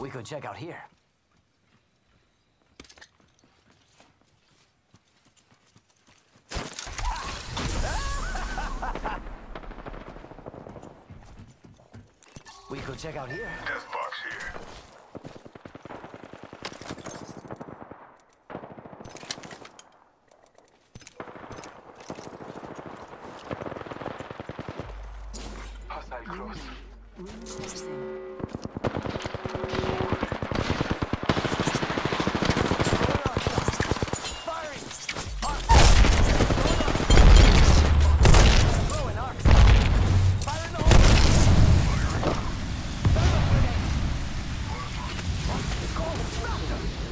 We could check out here. We could check out here. Death box here. Hostile close. Reinforcing. Disruptor!